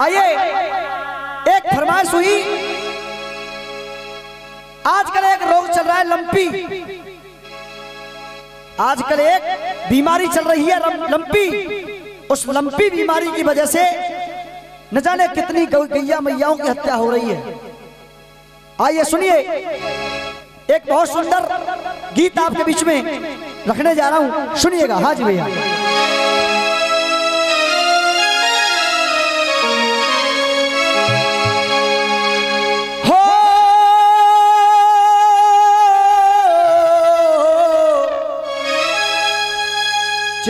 आइए, एक फरमाइश हुई। आजकल एक रोग चल रहा है, लंपी। आजकल एक बीमारी चल रही है, लंपी उस लंपी बीमारी की वजह से न जाने कितनी गैया मैयाओं की हत्या हो रही है। आइए सुनिए, एक बहुत सुंदर गीत आपके बीच में रखने जा रहा हूँ। सुनिएगा हाँ जी भैया।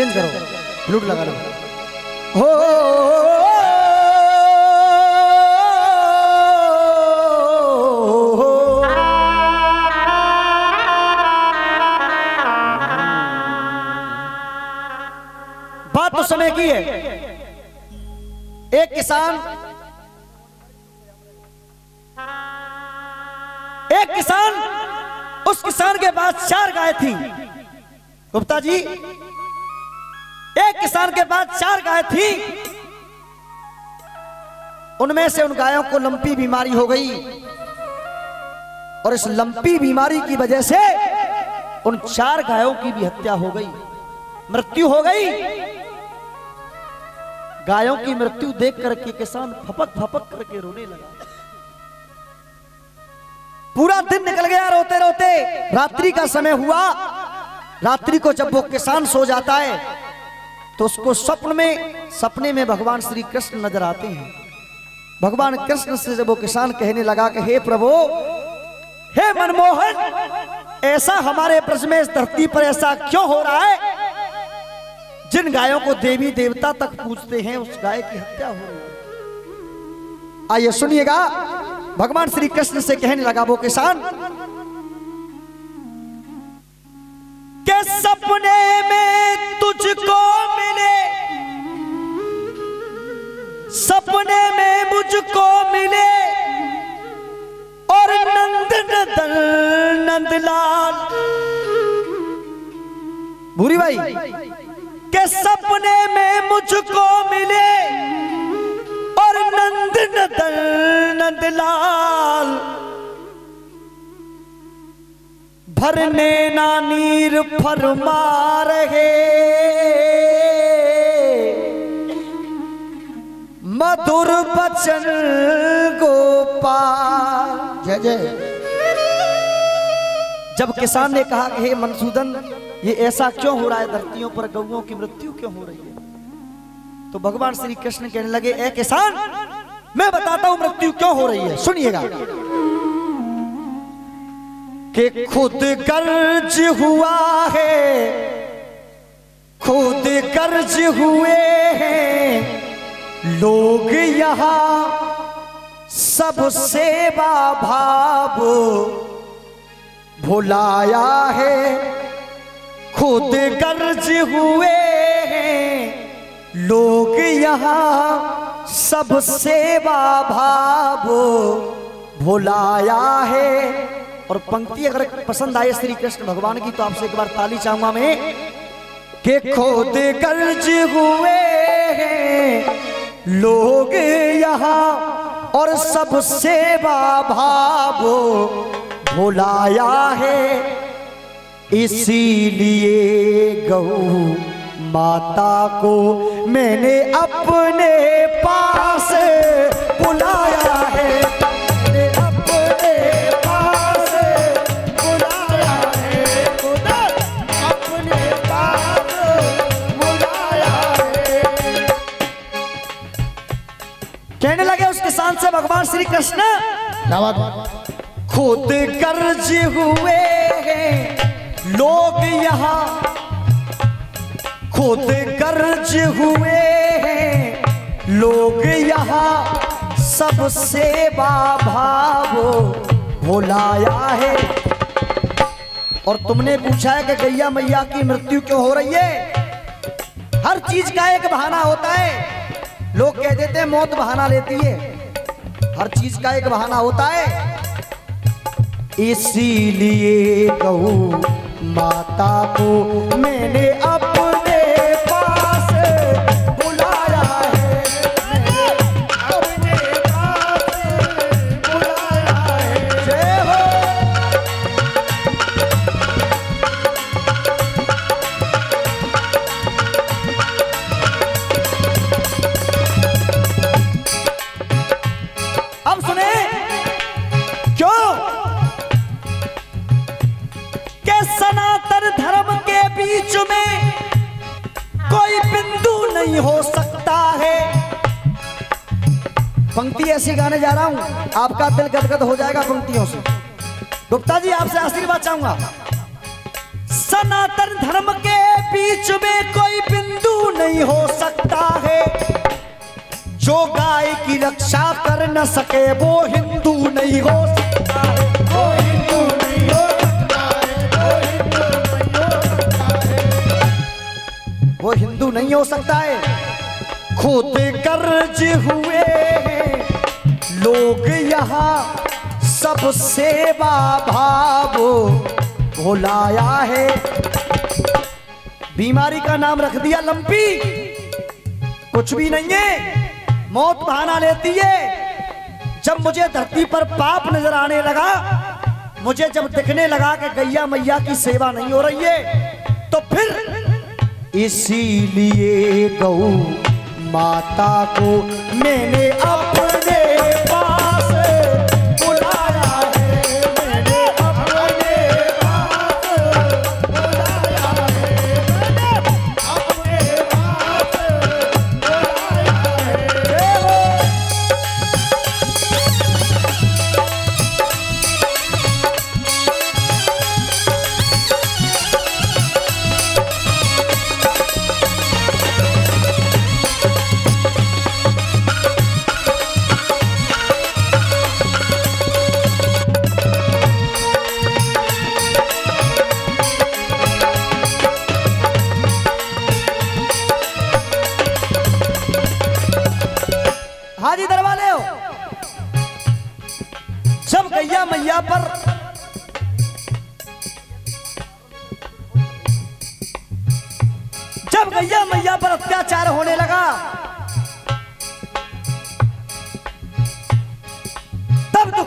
चेंज करो। ब्लूट लगा लो। हो बात तो समय की है। एक किसान एक किसान, उस किसान के पास चार गाय थी। गुप्ता जी एक किसान के पास चार गाय थी। उनमें से उन गायों को लंपी बीमारी हो गई। और इस लंपी बीमारी की वजह से उन चार गायों की भी हत्या हो गई। मृत्यु हो गई। गायों की मृत्यु देख करके किसान फपक फपक करके रोने लगा। पूरा दिन निकल गया रोते रोते रात्रि का समय हुआ। रात्रि को जब वो किसान सो जाता है तो उसको स्वप्न में, सपने में भगवान श्री कृष्ण नज़र आते हैं। भगवान कृष्ण से जब वो किसान कहने लगा कि, हे प्रभु, हे मनमोहन, ऐसा हमारे ब्रज में इस धरती पर ऐसा क्यों हो रहा है? जिन गायों को देवी देवता तक पूजते हैं, उस गाय की हत्या हो रही है। आइए सुनिएगा, भगवान श्री कृष्ण से कहने लगा वो किसान, के सपने में मिले और नंद नंदन नंदलाल। भूरी भाई, के सपने में मुझको मिले। और नंद नंदन नंदलाल। भरने ना नीर फरमा रहे। मधुर बचन गोपाल। जय जय। जब किसान ने कहा कि हे मनसूदन ये ऐसा क्यों हो रहा है धरतियों पर गौओं की मृत्यु क्यों हो रही है? तो भगवान श्री कृष्ण कहने लगे ए किसान मैं बताता हूँ मृत्यु क्यों हो रही है? सुनिएगा। कि खुद कर्ज हुआ है खुद कर्ज हुए हैं लोग यहाँ सब सेवा भाव भुलाया है। खुद कर्ज हुए हैं। लोग यहाँ सब सेवा भाव भुलाया है। और पंक्ति अगर पसंद आए श्री कृष्ण भगवान की तो आपसे एक बार ताली चाहूँगा मैं कि खुद कर्ज हुए हैं। लोग यहाँ और सब सेवा भाव भुलाया है। इसीलिए गौ माता को मैंने अपने पास बुलाया है। से भगवान श्री कृष्ण। खुद कर्ज हुए हैं लोग यहाँ। खुद कर्ज हुए हैं लोग यहाँ। सब सेवा भाव भुलाया है। और तुमने पूछा है कि गैया मैया की मृत्यु क्यों हो रही है? हर चीज़ का एक बहाना होता है। लोग कह देते हैं मौत बहाना लेती है। हर चीज़ का एक बहाना होता है। इसीलिए कहू माता को मैंने अपने सनातन धर्म के बीच में कोई बिंदु नहीं हो सकता है। पंक्ति ऐसी गाने जा रहा हूँ, आपका दिल गदगद हो जाएगा पंक्तियों से। गुप्ता जी, आपसे आशीर्वाद चाहूँगा। सनातन धर्म के बीच में कोई बिंदु नहीं हो सकता है। जो गाय की रक्षा कर न सके, वो हिंदू नहीं हो सकता है। नहीं हो सकता है। खुद कर्ज हुए लोग यहाँ सब सेवा भाव भुलाया है। बीमारी का नाम रख दिया लंपी। कुछ भी नहीं है। मौत बहाना लेती है। जब मुझे धरती पर पाप नज़र आने लगा, मुझे जब दिखने लगा कि गैया मैया की सेवा नहीं हो रही है तो फिर इसीलिए गौ माता को मैंने अपने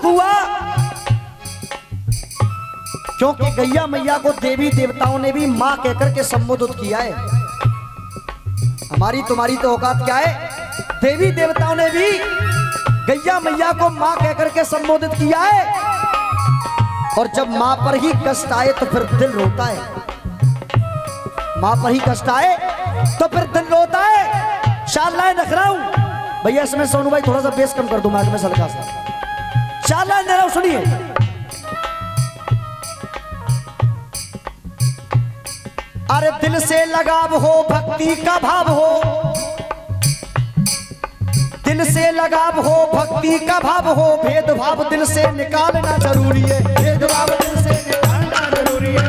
हुआ? क्योंकि गैया मैया को देवी देवताओं ने भी माँ कहकर के संबोधित किया है। हमारी तुम्हारी तो औकात क्या है? देवी देवताओं ने भी गैया मैया को माँ कहकर के संबोधित किया है। और जब माँ पर ही कष्ट आए तो फिर दिल रोता है। माँ पर ही कष्ट आए तो फिर दिल रोता है। रख रहा हूँ। भैया, इसमें सोनू भाई थोड़ा सा बेस कम कर दो, मैं में हल्का शालाएँ दे रहा हूँ, सुनिए। अरे दिल से लगाव हो, भक्ति का भाव हो। दिल से लगाव हो, भक्ति का भाव हो, भेदभाव दिल से निकालना ज़रूरी है। भेदभाव दिल से निकालना ज़रूरी है।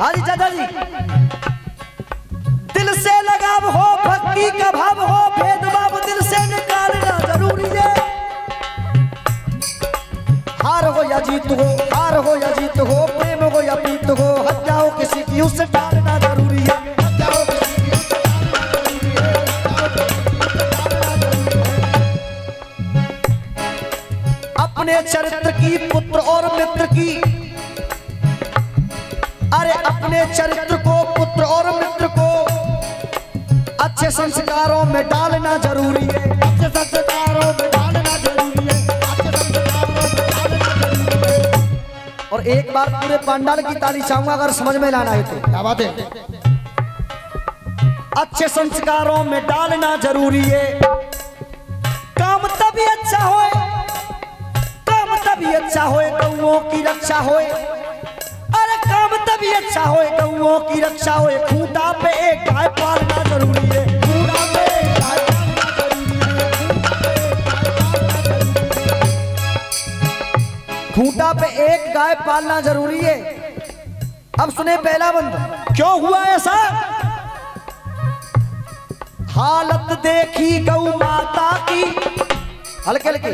है। चाचा जी। दिल से लगाव हो, भक्ति का भाव हो हार हो या जीत हो, हार हो या जीत हो, प्रेम हो या प्रीत हो हत्या हो किसी की उससे और एक बार पूरे पंडाल की ताली चाहूँगा अगर समझ में लाना है तो। क्या बात है? अच्छे संस्कारों में डालना ज़रूरी है। काम तभी अच्छा होए काम तभी अच्छा होए गौओं की रक्षा होए। अरे काम तभी अच्छा होए गौओं की रक्षा होए। खूंटा पे एक गाय पालना ज़रूरी है। खूंटा पे एक गाय पालना ज़रूरी है। अब सुने पहला बंद। क्यों हुआ ऐसा? हालत देखी गौ माता की। हल्के हल्के।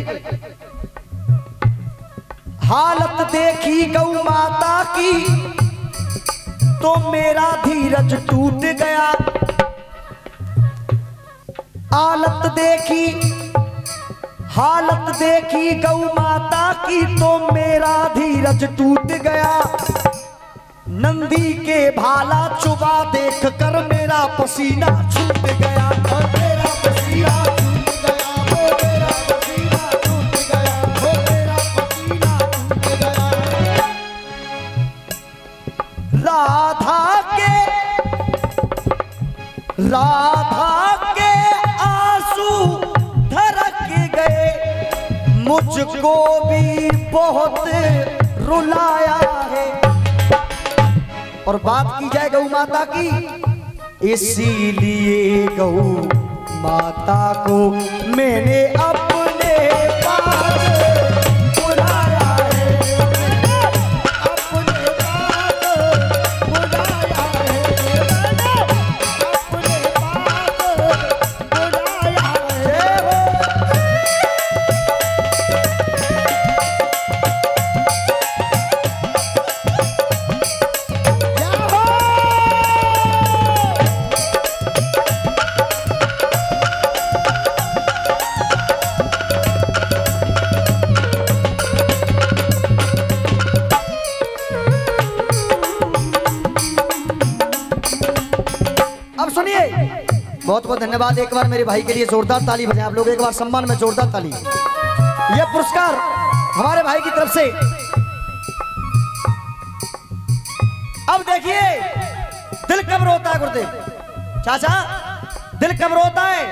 हालत देखी गौ माता की। तो मेरा धीरज टूट गया। हालत देखी हालत देखी गौ माता की तो मेरा धीरज टूट गया। नंदी के भाला चुबा देख कर मेरा पसीना छूट गया। मुझको भी बहुत रुलाया है। और बात की जाए गौ माता की, इसीलिए गौ माता को मैंने अपने बहुत बहुत धन्यवाद एक बार मेरे भाई के लिए जोरदार ताली बजाएँ आप लोग एक बार सम्मान में जोरदार ताली। यह पुरस्कार हमारे भाई की तरफ़ से। अब देखिए, दिल कब रोता है गुरुदेव? चाचा, दिल कब रोता है?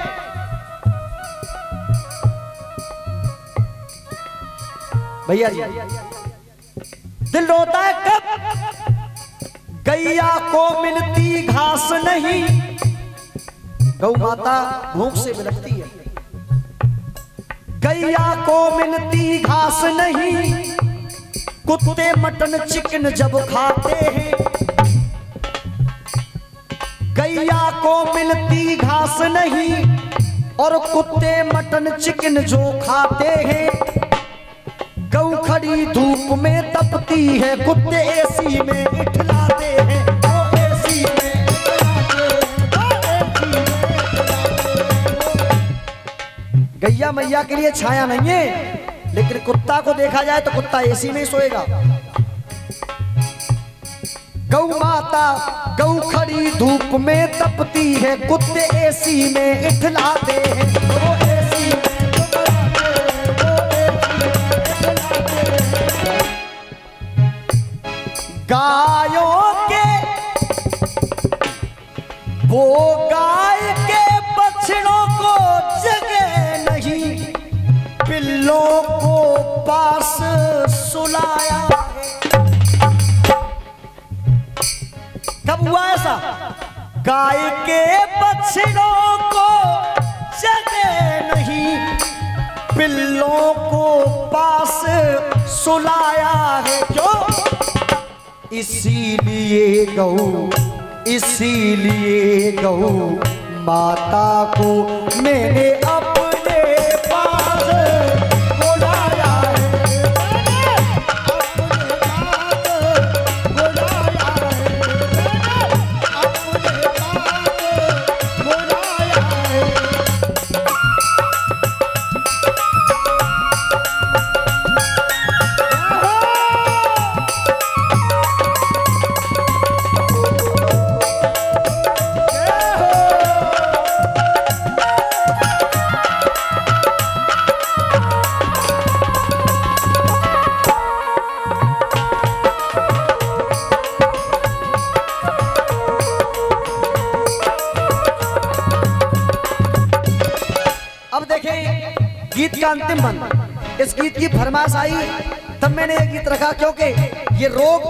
भैया जी, दिल रोता है कब? गैया को मिलती घास नहीं। गौ माता भूख से बिलखती है। गैया को मिलती घास नहीं, कुत्ते मटन चिकन जब खाते हैं। गैया को मिलती घास नहीं, और कुत्ते मटन चिकन जो खाते हैं। गौ खड़ी धूप में तपती है, कुत्ते एसी में इठलाते हैं। गैया मैया के लिए छाया नहीं है। लेकिन कुत्ता को देखा जाए तो कुत्ता एसी में सोएगा। गौ माता गौ खड़ी धूप में तपती है। कुत्ते एसी में इठलाते हैं। गायों के वो गाय पास सुलाया कब हुआ ऐसा, गाय के बछड़ों को जगह नहीं, पिल्लों को पास सुलाया है क्यों इसीलिए गौ इसीलिए गौ माता को मैंने अपने बंद। इस गीत की फरमाश आई, तब मैंने ये गीत रखा, क्योंकि ये रोग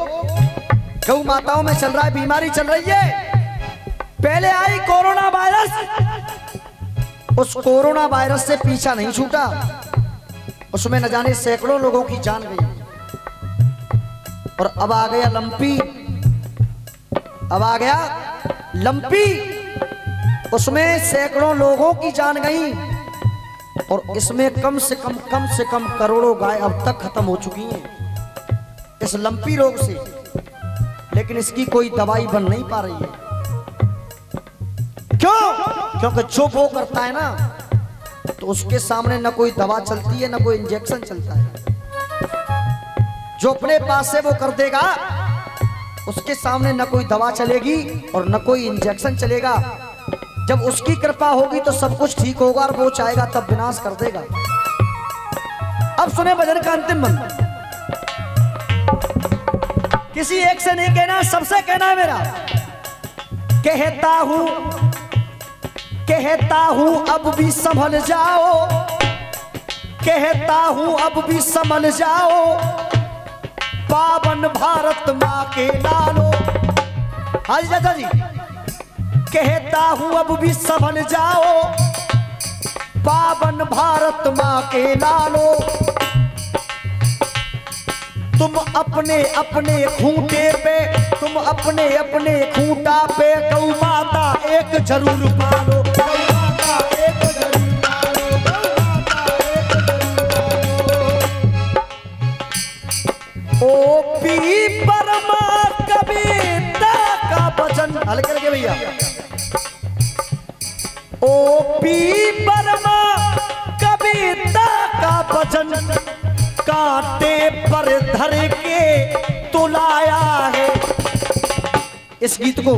गौ माताओं में चल रहा है, बीमारी चल रही है। पहले आई कोरोना वायरस, उस कोरोना वायरस से पीछा नहीं छूटा। उसमें न जाने सैकड़ों लोगों की जान गई। और अब आ गया लंपी। अब आ गया लंपी। उसमें सैकड़ों लोगों की जान गई। और इसमें कम से कम कम से कम करोड़ों गाय अब तक खत्म हो चुकी हैं। इस लंपी रोग से। लेकिन इसकी कोई दवाई बन नहीं पा रही है। क्यों? क्योंकि जो वो करता है ना तो उसके सामने ना कोई दवा चलती है, ना कोई इंजेक्शन चलता है। जो अपने पास से वो कर देगा। उसके सामने ना कोई दवा चलेगी और ना कोई इंजेक्शन चलेगा। जब उसकी कृपा होगी तो सब कुछ ठीक होगा और वो चाहेगा तब विनाश कर देगा। अब सुने भजन का अंतिम मंत्र। किसी एक से नहीं कहना, सबसे कहना है मेरा। कहता हूँ कहता हूँ, अब भी संभल जाओ। कहता हूँ, अब भी संभल जाओ। पावन भारत माँ के लालो। हाजी चाचा जी। कहता हूँ, अब भी समझ जाओ। पावन भारत माँ के लालो तुम अपने अपने खूंटे पे, तुम अपने अपने खूंटा पे गौ माता एक ज़रूर पालो। ओ पी परमा कविता का भैया। पी परमा कविता का वचन कांटे पर धर के तुलाया है। इस गीत को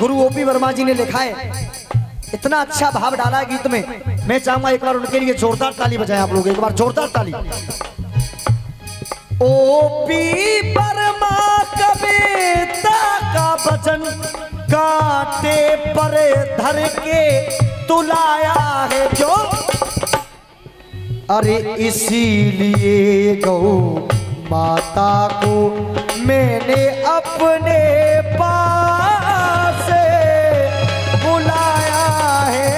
गुरु ओपी वर्मा जी ने लिखा है। इतना अच्छा भाव डाला है गीत में। मैं चाहूँगा एक बार उनके लिए जोरदार ताली बजाएँ आप लोग, एक बार जोरदार ताली। ओपी वर्मा कविता का वचन कांटे पर धर के तुलाया है जो अरे इसीलिए गौ माता को मैंने अपने पास बुलाया है।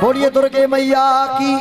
बोलिए दुर्गे मैया की